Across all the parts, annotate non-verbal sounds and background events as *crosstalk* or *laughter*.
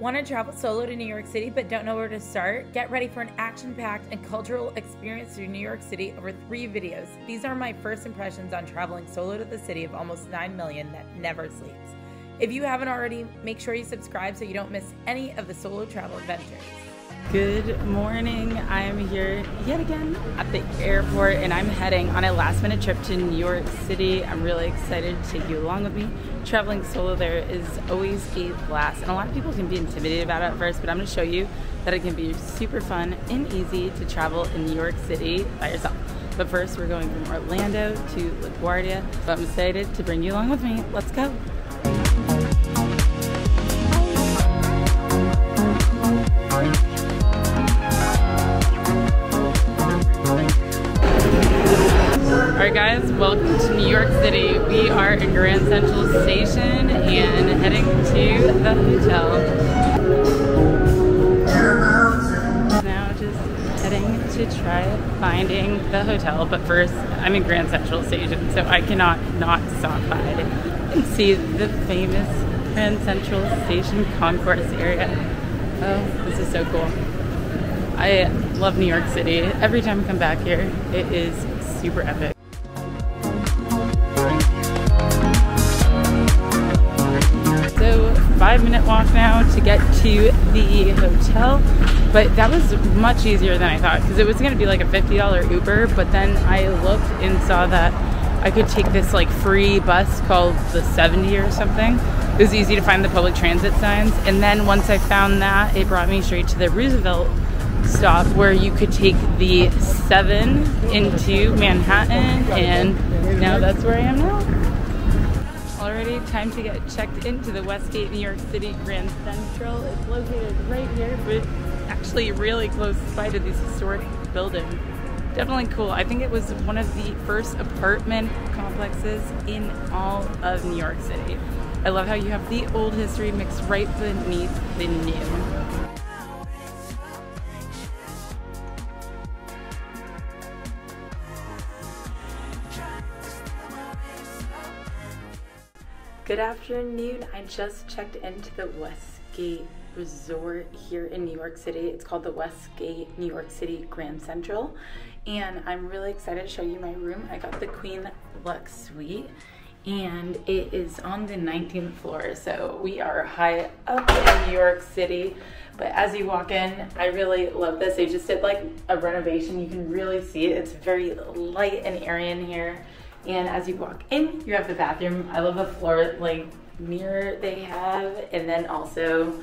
Want to travel solo to New York City but don't know where to start? Get ready for an action packed and cultural experience through New York City over three videos. These are my first impressions on traveling solo to the city of almost 9 million that never sleeps. If you haven't already, make sure you subscribe so you don't miss any of the solo travel adventures. Good morning. I'm here yet again at the airport and I'm heading on a last minute trip to New York City. I'm really excited to take you along with me. Traveling solo there is always a blast and a lot of people can be intimidated about it at first, but I'm going to show you that it can be super fun and easy to travel in New York City by yourself. But first, we're going from Orlando to LaGuardia, so I'm excited to bring you along with me. Let's go. Alright guys, welcome to New York City. We are in Grand Central Station and heading to the hotel. Now just heading to try finding the hotel, but first I'm in Grand Central Station, so I cannot not stop by and see the famous Grand Central Station concourse area. Oh, this is so cool. I love New York City. Every time I come back here, it is super epic. Five minute walk now to get to the hotel, but that was much easier than I thought because it was going to be like a $50 Uber, but then I looked and saw that I could take this like free bus called the 70 or something. It was easy to find the public transit signs, and then once I found that, it brought me straight to the Roosevelt stop where you could take the 7 into Manhattan, and now that's where I am now. Time to get checked into the Westgate New York City Grand Central. It's located right here, but actually really close by to these historic buildings. Definitely cool. I think it was one of the first apartment complexes in all of New York City. I love how you have the old history mixed right beneath the new. Good afternoon. I just checked into the Westgate Resort here in New York City. It's called the Westgate New York City Grand Central. And I'm really excited to show you my room. I got the Queen Lux Suite and it is on the 19th floor. So we are high up in New York City. But as you walk in, I really love this. They just did like a renovation. You can really see it. It's very light and airy in here. And as you walk in, you have the bathroom. I love the floor like mirror they have. And then also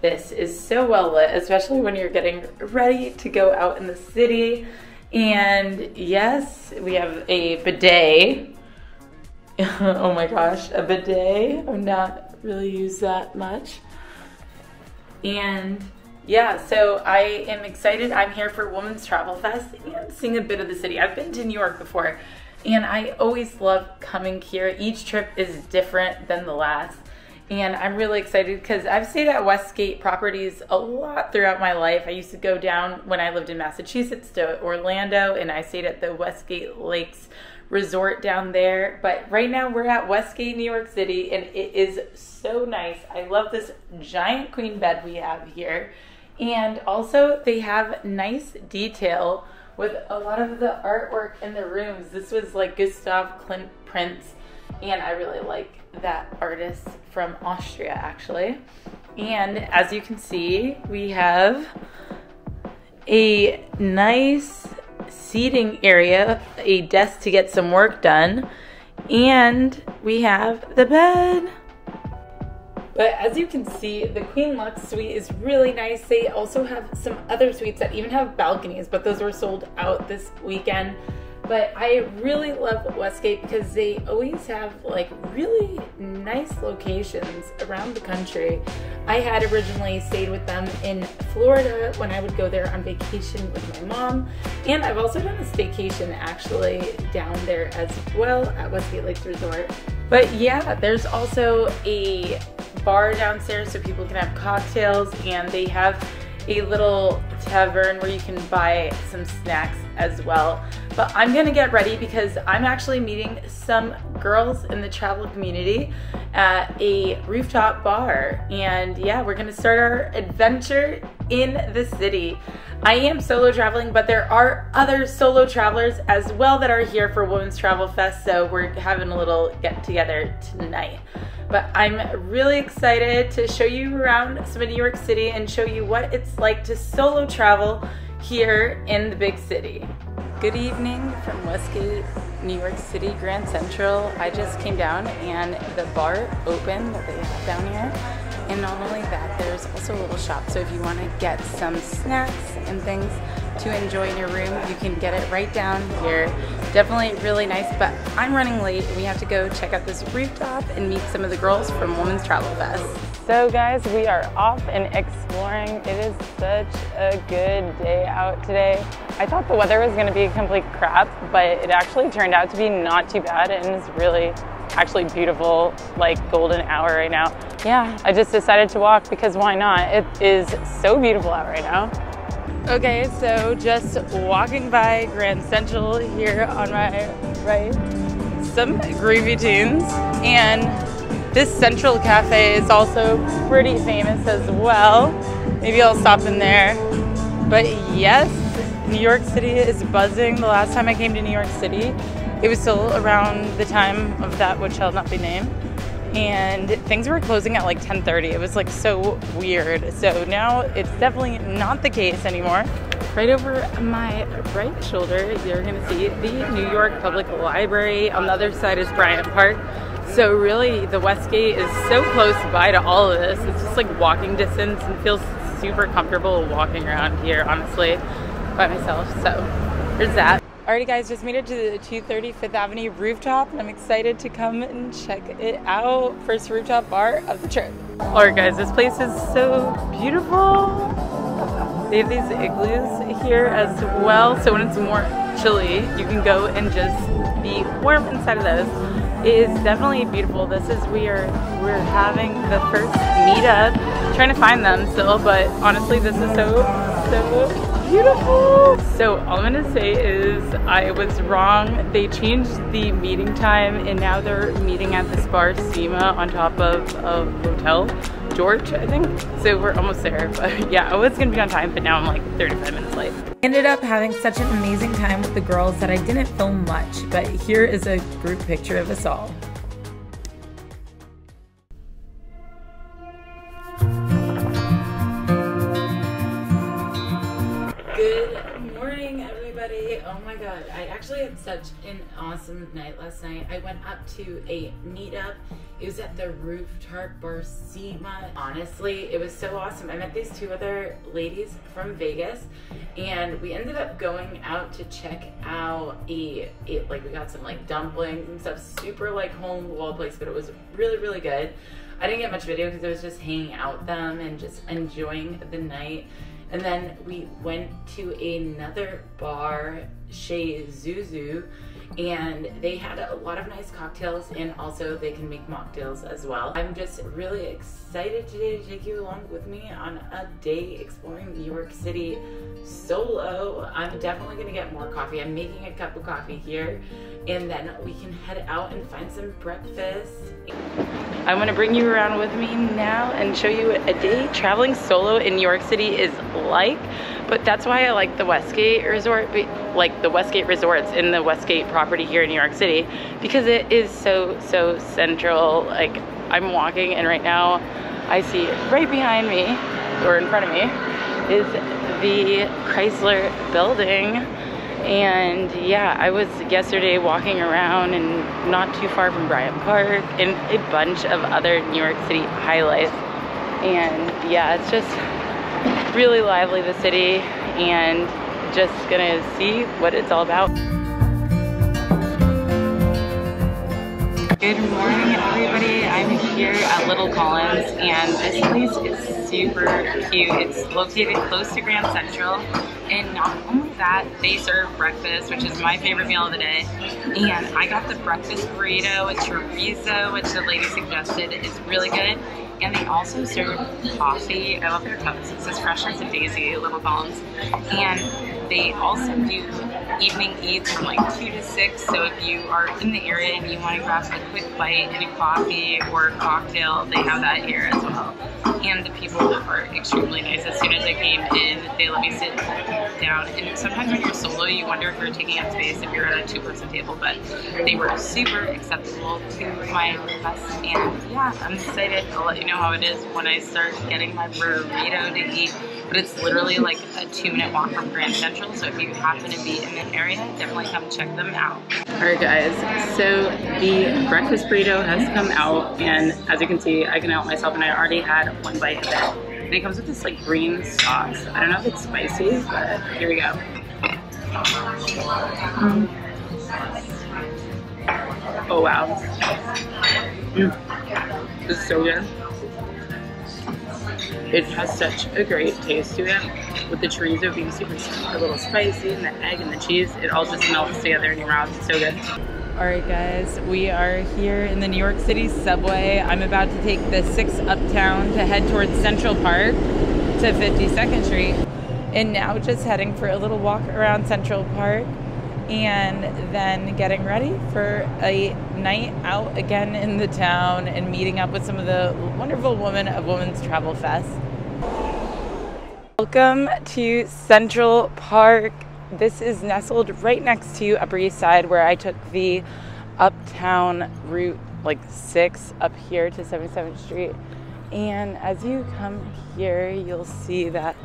this is so well lit, especially when you're getting ready to go out in the city. And yes, we have a bidet. *laughs* oh my gosh, a bidet. I'm not really used that much. And yeah, so I am excited. I'm here for Women's Travel Fest and seeing a bit of the city. I've been to New York before, and I always love coming here. Each trip is different than the last. And I'm really excited because I've stayed at Westgate properties a lot throughout my life. I used to go down when I lived in Massachusetts to Orlando, and I stayed at the Westgate Lakes Resort down there. But right now we're at Westgate, New York City, and it is so nice. I love this giant queen bed we have here. And also, they have nice detail with a lot of the artwork in the rooms. This was like Gustav Klimt prints, and I really like that artist from Austria actually. And as you can see, we have a nice seating area, a desk to get some work done, and we have the bed. But as you can see, the Queen Lux suite is really nice. They also have some other suites that even have balconies, but those were sold out this weekend. But I really love Westgate because they always have like really nice locations around the country. I had originally stayed with them in Florida when I would go there on vacation with my mom. And I've also done a staycation actually down there as well at Westgate Lakes Resort. But yeah, there's also a bar downstairs so people can have cocktails and they have a little tavern where you can buy some snacks as well. But I'm gonna get ready because I'm actually meeting some girls in the travel community at a rooftop bar. And yeah, we're gonna start our adventure in the city. I am solo traveling, but there are other solo travelers as well that are here for Women's Travel Fest, so we're having a little get together tonight. But I'm really excited to show you around some of New York City and show you what it's like to solo travel here in the big city. Good evening from Westgate, New York City, Grand Central. I just came down and the bar opened that they have down here and not only that, there's also a little shop. So if you want to get some snacks and things to enjoy in your room, you can get it right down here. Definitely really nice, but I'm running late. We have to go check out this rooftop and meet some of the girls from Women's Travel Fest. So guys, we are off and exploring. It is such a good day out today. I thought the weather was gonna be complete crap, but it actually turned out to be not too bad and it's really actually beautiful, like golden hour right now. Yeah, I just decided to walk because why not? It is so beautiful out right now. Okay, so just walking by Grand Central here on my right, some Groovy Tunes, and this Central Cafe is also pretty famous as well. Maybe I'll stop in there. But yes, New York City is buzzing. The last time I came to New York City, it was still around the time of that which shall not be named. And things were closing at like 10:30. It was like so weird. So now it's definitely not the case anymore. Right over my right shoulder, you're gonna see the New York Public Library. On the other side is Bryant Park. So really, the Westgate is so close by to all of this. It's just like walking distance and feels super comfortable walking around here, honestly, by myself. So there's that. Alrighty guys, just made it to the 230 Fifth Avenue rooftop and I'm excited to come and check it out. First rooftop bar of the trip. Alright guys, this place is so beautiful. They have these igloos here as well, so when it's more chilly, you can go and just be warm inside of those. It is definitely beautiful. This is we are we're having the first meetup. trying to find them still, but honestly this is so so beautiful. So all I'm gonna say is I was wrong. They changed the meeting time and now they're meeting at the Spar Sima on top of a hotel. George, I think. So we're almost there. But *laughs* yeah, I was gonna be on time, but now I'm like 35 minutes late. Ended up having such an amazing time with the girls that I didn't film much, but here is a group picture of us all. Oh my god, I actually had such an awesome night last night. I went up to a meetup. It was at the rooftop bar Sima. Honestly, it was so awesome. I met these two other ladies from Vegas and we ended up going out to check out a, a like we got some like dumplings and stuff. Super like home wall place, but it was really, really good. I didn't get much video because I was just hanging out with them and just enjoying the night. And then we went to another bar, Chez Zuzu, and they had a lot of nice cocktails and also they can make mocktails as well. I'm just really excited today to take you along with me on a day exploring New York City solo. I'm definitely gonna get more coffee. I'm making a cup of coffee here and then we can head out and find some breakfast. I'm gonna bring you around with me now and show you what a day traveling solo in New York City is like. But that's why I like the Westgate Resort, like the Westgate Resorts in the Westgate property here in New York City, because it is so, so central. Like I'm walking and right now I see right behind me, or in front of me, is the Chrysler building. And yeah, I was yesterday walking around and not too far from Bryant Park and a bunch of other New York City highlights. And yeah, it's just really lively, the city, and just gonna see what it's all about. Good morning, everybody. I'm here at Little Collins, and this place is super cute. It's located close to Grand Central, and not only that, they serve breakfast, which is my favorite meal of the day. And I got the breakfast burrito with chorizo, which the lady suggested is really good. And they also serve coffee. I love their cups. It says fresh as a daisy, Little Collins. And they also do evening eats from like 2 to 6. So if you are in the area and you want to grab a quick bite and a coffee or a cocktail, they have that here as well. And the people are extremely nice. As soon as I came in, they let me sit down. And sometimes when you're solo, you wonder if you're taking up space if you're at a two-person table. But they were super acceptable to my request. And yeah, I'm excited. I'll let you know how it is when I start getting my burrito to eat but it's literally like a two minute walk from Grand Central. So if you happen to be in the area, definitely come check them out. All right, guys. So the breakfast burrito has come out, and as you can see, I can out myself, and I already had one bite of it. And it comes with this like green sauce. I don't know if it's spicy, but here we go. Mm. Oh wow. Mm. This is so good. It has such a great taste to it with the chorizo being super a little spicy and the egg and the cheese. It all just melts together in your mouth. It's so good. All right, guys, we are here in the New York City subway. I'm about to take the 6 uptown to head towards Central Park to 52nd Street. And now just heading for a little walk around Central Park and then getting ready for a night out again in the town and meeting up with some of the wonderful women of Women's Travel Fest. Welcome to Central Park. This is nestled right next to Upper East Side where I took the uptown route like 6 up here to 77th Street. And as you come here, you'll see that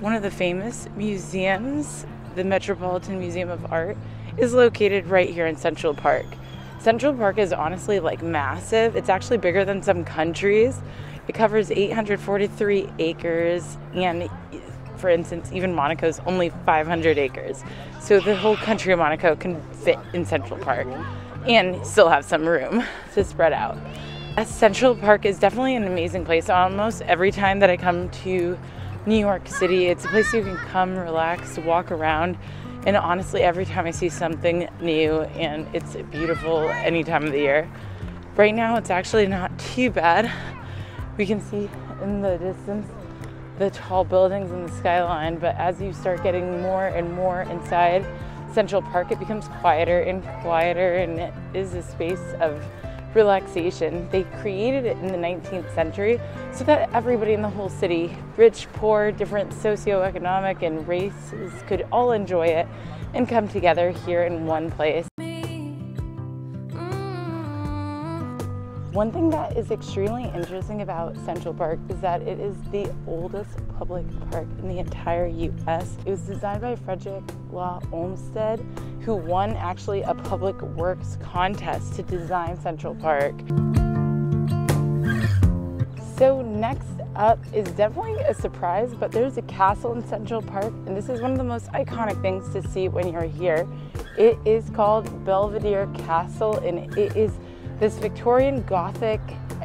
one of the famous museums the Metropolitan Museum of Art is located right here in Central Park. Central Park is honestly like massive. It's actually bigger than some countries. It covers 843 acres, and for instance, even Monaco's only 500 acres. So the whole country of Monaco can fit in Central Park and still have some room *laughs* to spread out. Central Park is definitely an amazing place. Almost every time that I come to New York City. It's a place you can come, relax, walk around. And honestly, every time I see something new, and it's beautiful any time of the year. Right now, it's actually not too bad. We can see in the distance the tall buildings and the skyline, but as you start getting more and more inside Central Park, it becomes quieter and quieter, and it is a space of relaxation. They created it in the 19th century so that everybody in the whole city, rich, poor, different socioeconomic and races, could all enjoy it and come together here in one place. One thing that is extremely interesting about Central Park is that it is the oldest public park in the entire US. It was designed by Frederick Law Olmsted, who won actually a public works contest to design Central Park. So next up is definitely a surprise, but there's a castle in Central Park, and this is one of the most iconic things to see when you're here. It is called Belvedere Castle, and it is this Victorian Gothic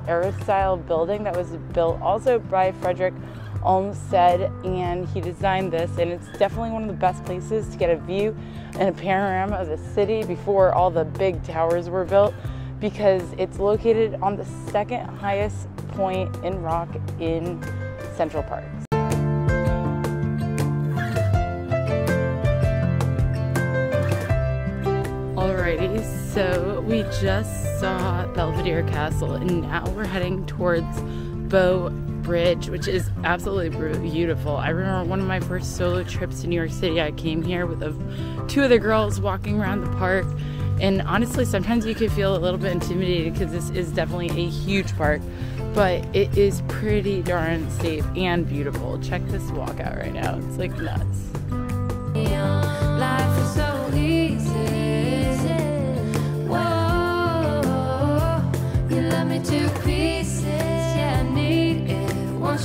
era style building that was built also by Frederick Olmsted and he designed this and it's definitely one of the best places to get a view and a panorama of the city before all the big towers were built because it's located on the second highest point in rock in Central Park. Just saw Belvedere Castle and now we're heading towards Bow Bridge, which is absolutely beautiful. I remember one of my first solo trips to New York City, I came here with a, two other girls walking around the park. And honestly, sometimes you can feel a little bit intimidated because this is definitely a huge park, but it is pretty darn safe and beautiful. Check this walk out right now. It's like nuts.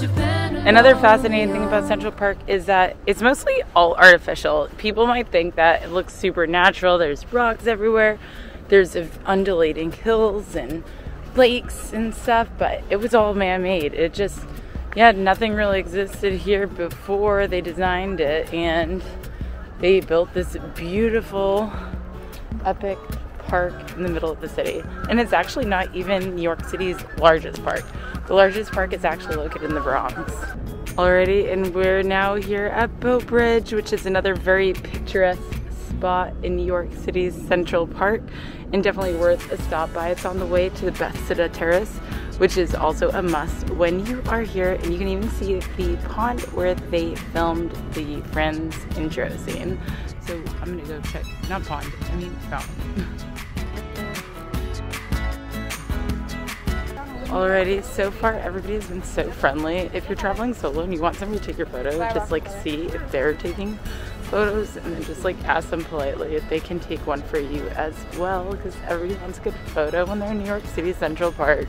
Another fascinating thing about Central Park is that it's mostly all artificial. People might think that it looks super natural. There's rocks everywhere. There's undulating hills and lakes and stuff, but it was all man-made. It just, yeah, nothing really existed here before they designed it, and they built this beautiful, epic park in the middle of the city. And it's actually not even New York City's largest park. The largest park is actually located in the Bronx. already and we're now here at Bow Bridge which is another very picturesque spot in New York City's Central Park and definitely worth a stop by. It's on the way to the Bethesda Terrace which is also a must when you are here and you can even see the pond where they filmed the Friends intro scene. So I'm gonna go check, not pond, I mean fountain. *laughs* Already, so far everybody's been so friendly. If you're traveling solo and you want somebody to take your photo, just like see if they're taking photos and then just like ask them politely if they can take one for you as well because everybody wants a good photo when they're in New York City Central Park.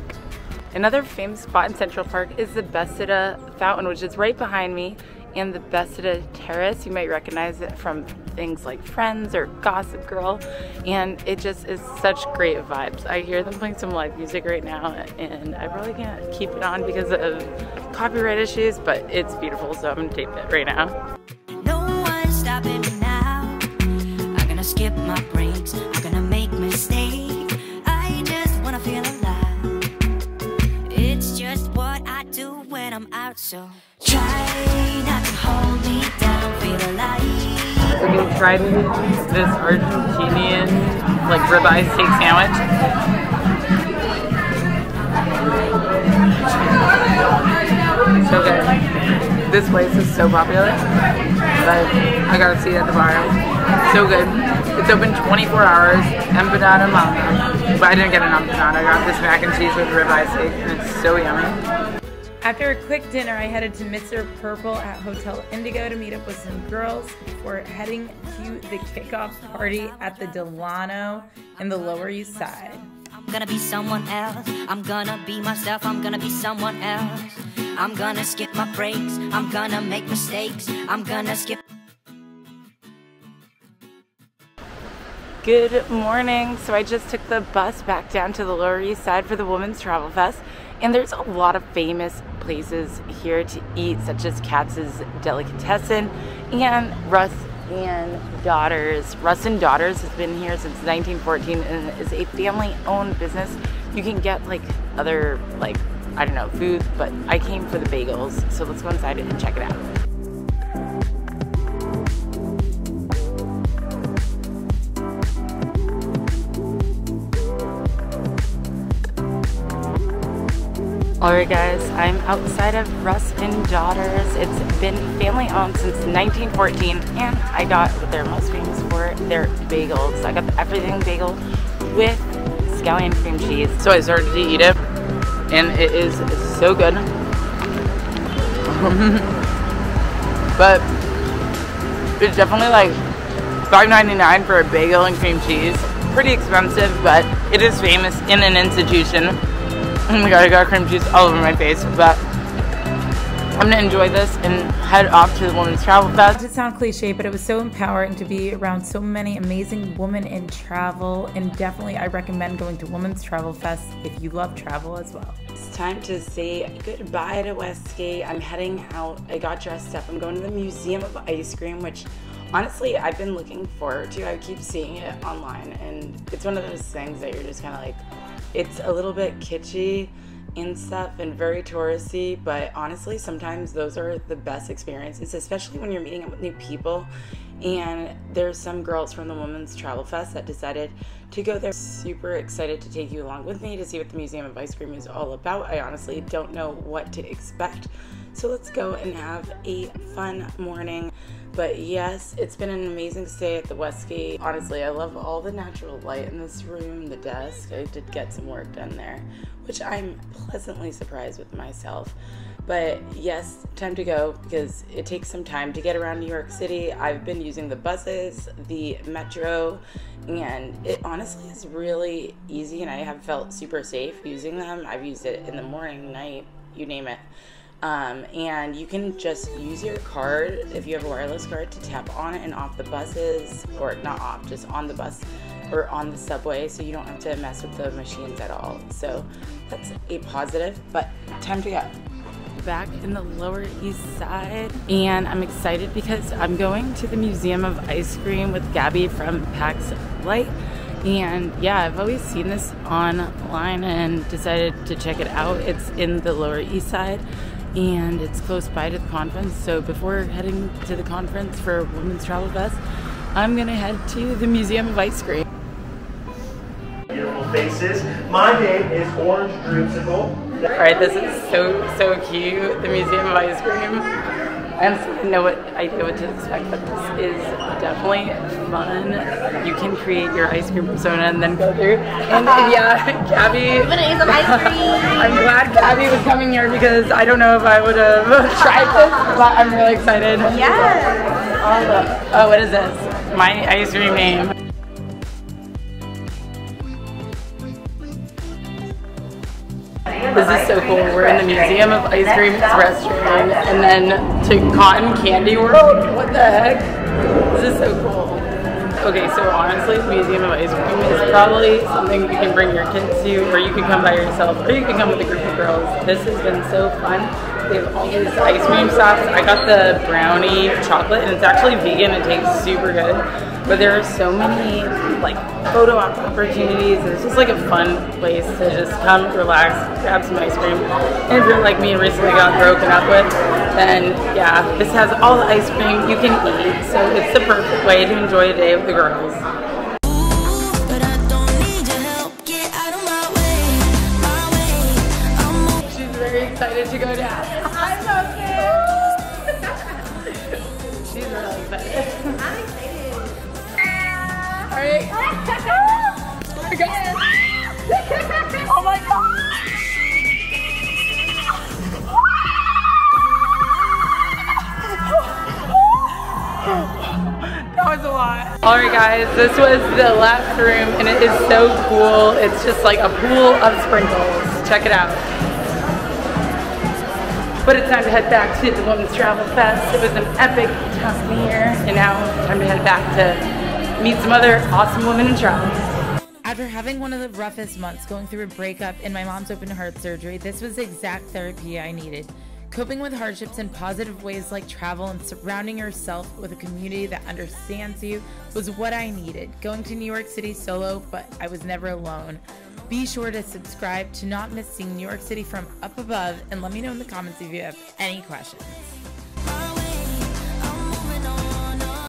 Another famous spot in Central Park is the Bethesda Fountain, which is right behind me, and the Bethesda Terrace. You might recognize it from things like Friends or Gossip Girl, and it just is such great vibes. I hear them playing some live music right now, and I probably can't keep it on because of copyright issues, but it's beautiful, so I'm gonna tape it right now. Out, so try not to hold me down. Feel alive. So we tried this Argentinian like ribeye steak sandwich. So good. This place is so popular, but I got a seat at the bar. So good. It's open 24 hours. Empanada mama. But I didn't get an empanada. I got this mac and cheese with ribeye steak, and it's so yummy. After a quick dinner, I headed to Mr. Purple at Hotel Indigo to meet up with some girls before heading to the kickoff party at the Delano in the Lower East Side. I'm gonna be someone else. I'm gonna be myself. I'm gonna be someone else. I'm gonna skip my breaks. I'm gonna make mistakes. I'm gonna skip. Good morning. So I just took the bus back down to the Lower East Side for the Women's Travel Fest, and there's a lot of famous places here to eat, such as Katz's Delicatessen and Russ and Daughters. Russ and Daughters has been here since 1914 and is a family-owned business. You can get like other like I don't know food, but I came for the bagels. So let's go inside and check it out. Alright guys, I'm outside of Russ and Daughters. It's been family owned since 1914 and I got what they're most famous for, their bagels. I got the everything bagel with scallion cream cheese. So I started to eat it, and it is so good. *laughs* but it's definitely like $5.99 for a bagel and cream cheese. Pretty expensive, but it is famous in an institution. Oh my god, I got cream cheese all over my face, but I'm gonna enjoy this and head off to the Women's Travel Not Fest. to sound cliche, but it was so empowering to be around so many amazing women in travel, and definitely I recommend going to Women's Travel Fest if you love travel as well. It's time to say goodbye to Westgate. I'm heading out. I got dressed up. I'm going to the Museum of Ice Cream, which honestly I've been looking forward to. I keep seeing it online, and it's one of those things that you're just kind of like, it's a little bit kitschy and stuff and very touristy, but honestly, sometimes those are the best experiences, especially when you're meeting up with new people. And there's some girls from the Women's Travel Fest that decided to go there. Super excited to take you along with me to see what the Museum of Ice Cream is all about. I honestly don't know what to expect. So let's go and have a fun morning. But yes, it's been an amazing stay at the Westgate. Honestly, I love all the natural light in this room, the desk. I did get some work done there, which I'm pleasantly surprised with myself. But yes, time to go because it takes some time to get around New York City. I've been using the buses, the metro, and it honestly is really easy and I have felt super safe using them. I've used it in the morning, night, you name it. Um, and you can just use your card if you have a wireless card to tap on and off the buses, or not off, just on the bus or on the subway, so you don't have to mess with the machines at all. So that's a positive, but time to go. Back in the Lower East Side, and I'm excited because I'm going to the Museum of Ice Cream with Gabby from Packs Light. And yeah, I've always seen this online and decided to check it out. It's in the Lower East Side. And it's close by to the conference. So before heading to the conference for Women's Travel Fest, I'm gonna head to the Museum of Ice Cream. Beautiful faces. My name is Orange Dreamsicle. All right, this is so so cute. The Museum of Ice Cream. I honestly have no idea what to expect, but this is definitely fun. You can create your ice cream persona and then go through. And *laughs* yeah, Gabby. I'm gonna eat some ice *laughs* cream. I'm glad Gabby was coming here because I don't know if I would have *laughs* tried this, but I'm really excited. Yes. Oh, what is this? My ice cream name. This is so cool. We're in the Museum of Ice Cream Restaurant and then to Cotton Candy World. What the heck? This is so cool. Okay, so honestly, the Museum of Ice Cream is probably something you can bring your kids to, or you can come by yourself, or you can come with a group of girls. This has been so fun. They have all these ice cream shops. I got the brownie chocolate, and it's actually vegan. It tastes super good. But there are so many like photo op opportunities. It's just like a fun place to just come, relax, grab some ice cream. And if you're like me and recently got broken up with, then yeah, this has all the ice cream you can eat. So it's the perfect way to enjoy a day with the girls. But I don't need a lot. All right, guys, this was the last room, and it is so cool. It's just like a pool of sprinkles. Check it out. But it's time to head back to the Women's Travel Fest. It was an epic time here, and now time to head back to meet some other awesome women in travel. After having one of the roughest months going through a breakup and my mom's open heart surgery, this was the exact therapy I needed. Coping with hardships in positive ways like travel and surrounding yourself with a community that understands you was what I needed. Going to New York City solo, but I was never alone. Be sure to subscribe to not miss seeing New York City from up above and let me know in the comments if you have any questions.